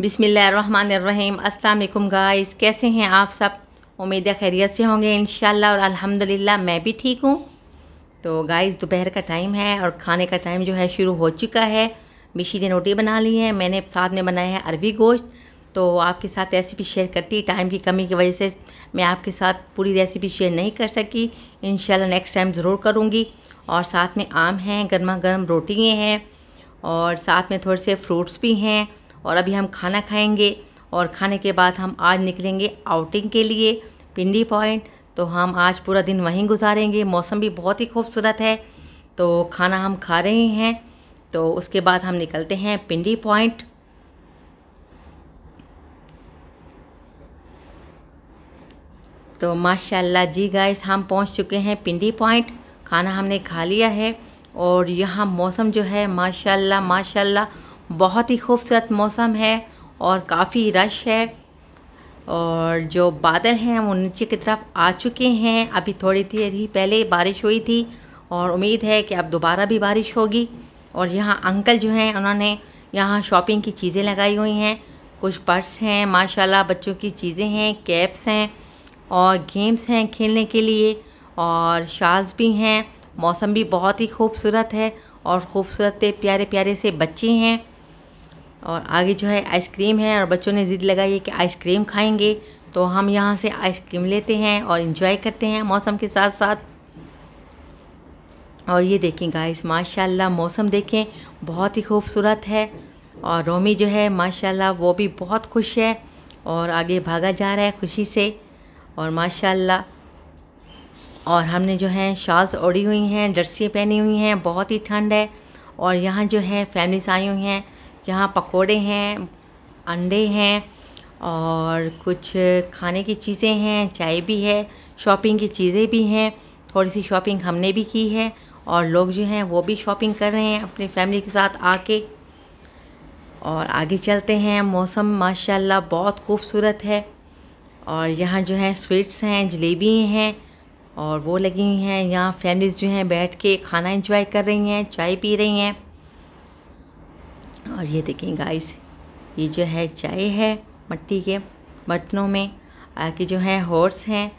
बिसमीम अस्सलाम गाइस, कैसे हैं आप सब? उम्मीद है खैरियत से होंगे इन और अल्हम्दुलिल्लाह मैं भी ठीक हूँ। तो गाइस, दोपहर का टाइम है और खाने का टाइम जो है शुरू हो चुका है। मिशी ने रोटी बना ली है, मैंने साथ में बनाया है अरबी गोश्त। तो आपके साथ रेसिपी शेयर करती टाइम की कमी की वजह से मैं आपके साथ पूरी रेसिपी शेयर नहीं कर सकी। इन नेक्स्ट टाइम ज़रूर करूँगी। और साथ में आम हैं, गर्मा गर्म रोटियाँ हैं, और साथ में थोड़े से फ्रूट्स भी हैं। और अभी हम खाना खाएँगे और खाने के बाद हम आज निकलेंगे आउटिंग के लिए पिंडी पॉइंट तो हम आज पूरा दिन वहीं गुजारेंगे। मौसम भी बहुत ही खूबसूरत है। तो खाना हम खा रहे हैं। तो उसके बाद हम निकलते हैं पिंडी पॉइंट तो माशाल्लाह जी गाइस हम पहुँच चुके हैं पिंडी पॉइंट खाना हमने खा लिया है और यहाँ मौसम जो है, माशाल्लाह माशाल्लाह। बहुत ही खूबसूरत मौसम है और काफ़ी रश है। और जो बादल हैं, वो नीचे की तरफ़ आ चुके हैं। अभी थोड़ी देर ही पहले बारिश हुई थी और उम्मीद है कि अब दोबारा भी बारिश होगी। और यहाँ अंकल जो हैं, उन्होंने यहाँ शॉपिंग की चीज़ें लगाई हुई हैं। कुछ पर्स हैं, माशाल्लाह बच्चों की चीज़ें हैं कैप्स हैं और गेम्स हैं खेलने के लिए। और शाज भी हैं। मौसम भी बहुत ही खूबसूरत है और खूबसूरत प्यारे प्यारे से बच्चे हैं। और आगे जो है आइसक्रीम है और बच्चों ने ज़िद लगाई है कि आइसक्रीम खाएँगे। तो हम यहाँ से आइसक्रीम लेते हैं और इन्जॉय करते हैं मौसम के साथ साथ। और ये देखें गाइस माशाल्लाह मौसम देखें, बहुत ही खूबसूरत है। और रोमी जो है, माशाल्लाह वो भी बहुत खुश है और आगे भागा जा रहा है खुशी से। और माशाल्लाह, और हमने जो है शॉल्स ओढ़ी हुई हैं, जर्सियाँ पहनी हुई हैं, बहुत ही ठंड है। और यहाँ जो है फैमिलीस आई हुई हैं। यहाँ पकोड़े हैं, अंडे हैं और कुछ खाने की चीज़ें हैं, चाय भी है, शॉपिंग की चीज़ें भी हैं, थोड़ी सी शॉपिंग हमने भी की है और लोग जो हैं वो भी शॉपिंग कर रहे हैं अपनी फैमिली के साथ आके। और आगे चलते हैं, मौसम माशाल्लाह बहुत खूबसूरत है और यहाँ जो है स्वीट्स हैं, जलेबी हैं और वो लगी हुई हैं, यहाँ फैमिलीज़ जो हैं बैठ के खाना इंजॉय कर रही हैं, चाय पी रही हैं। और ये देखें गाइस ये जो है चाय है मट्टी के बर्तनों में आके जो है हॉर्स हैं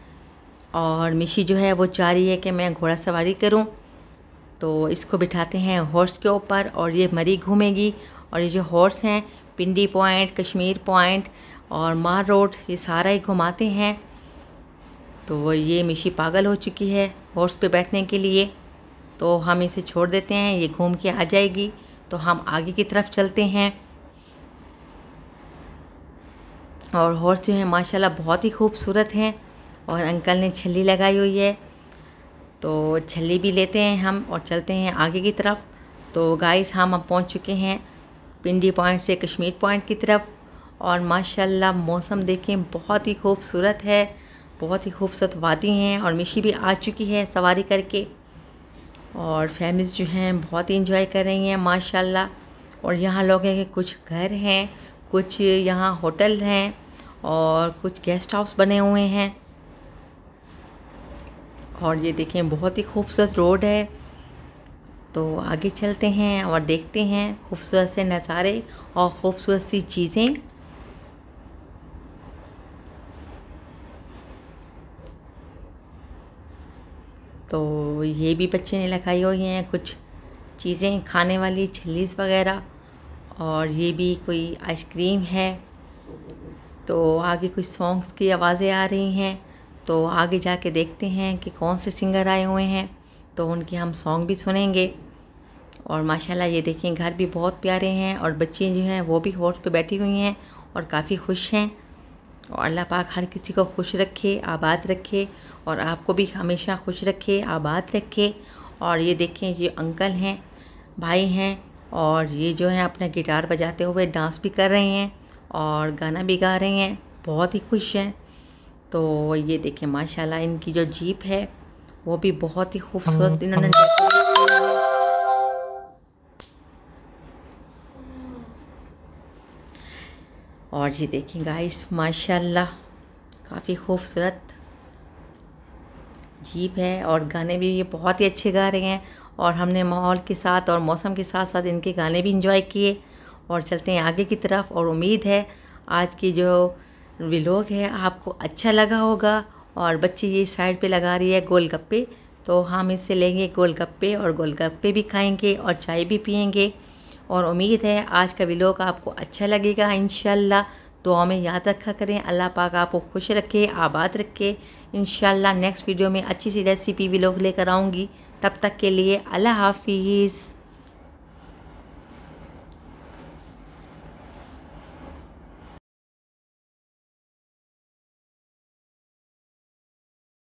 और मिशी जो है वो चाह रही है कि मैं घोड़ा सवारी करूँ। तो इसको बिठाते हैं हॉर्स के ऊपर और ये मरी घूमेगी और ये जो हॉर्स हैं, पिंडी पॉइंट कश्मीर पॉइंट और मार रोड, ये सारा ही घुमाते हैं। तो ये मिशी पागल हो चुकी है हॉर्स पे बैठने के लिए। तो हम इसे छोड़ देते हैं, ये घूम के आ जाएगी। तो हम आगे की तरफ़ चलते हैं। और हॉर्स जो है, माशाल्लाह बहुत ही खूबसूरत हैं और अंकल ने छली लगाई हुई है। तो छली भी लेते हैं हम और चलते हैं आगे की तरफ़। तो गाइस हम अब पहुँच चुके हैं पिंडी पॉइंट से कश्मीर पॉइंट की तरफ़। और माशाल्लाह मौसम देखें, बहुत ही खूबसूरत है, बहुत ही खूबसूरत वादी हैं और मिशी भी आ चुकी है सवारी करके। और फैमिलीज़ जो हैं, बहुत ही इंजॉय कर रही हैं, माशाल्लाह। और यहाँ लोग हैं कि कुछ घर हैं, कुछ यहाँ होटल हैं और कुछ गेस्ट हाउस बने हुए हैं। और ये देखें, बहुत ही खूबसूरत रोड है। तो आगे चलते हैं और देखते हैं खूबसूरत से नज़ारे और ख़ूबसूरत सी चीज़ें। तो ये भी बच्चे ने लगाई हुई हैं कुछ चीज़ें, खाने वाली छलीस वगैरह और ये भी कोई आइसक्रीम है। तो आगे कुछ सॉन्ग्स की आवाज़ें आ रही हैं तो आगे जाके देखते हैं कि कौन से सिंगर आए हुए हैं तो उनके हम सॉन्ग भी सुनेंगे। और माशाल्लाह ये देखें, घर भी बहुत प्यारे हैं और बच्चे जो हैं वो भी हॉर्स पे बैठी हुई हैं और काफ़ी खुश हैं। और अल्लाह पाक हर किसी को खुश रखे आबाद रखे और आपको भी हमेशा खुश रखे आबाद रखे। और ये देखें ये अंकल हैं भाई हैं और ये जो हैं अपना गिटार बजाते हुए डांस भी कर रहे हैं और गाना भी गा रहे हैं बहुत ही खुश हैं। तो ये देखें माशाल्लाह इनकी जो जीप है वो भी बहुत ही खूबसूरत इन्होंने और जी देखें गाइस माशाल्लाह, काफ़ी खूबसूरत जीप है और गाने भी ये बहुत ही अच्छे गा रहे हैं और हमने माहौल के साथ और मौसम के साथ साथ इनके गाने भी इंजॉय किए और चलते हैं आगे की तरफ़ और उम्मीद है आज की जो व्लॉग है आपको अच्छा लगा होगा और बच्ची ये साइड पे लगा रही है गोलगप्पे तो हम इससे लेंगे गोलगप्पे और गोलगप्पे भी खाएँगे और चाय भी पियेंगे और उम्मीद है आज का व्लॉग आपको अच्छा लगेगा इन दुआ में याद रखा करें, अल्लाह पाक आपको खुश रखे, आबाद रखे। इन नेक्स्ट वीडियो में अच्छी सी रेसिपी व्लॉग लेकर आऊँगी। तब तक के लिए अल्लाह हाफिज़।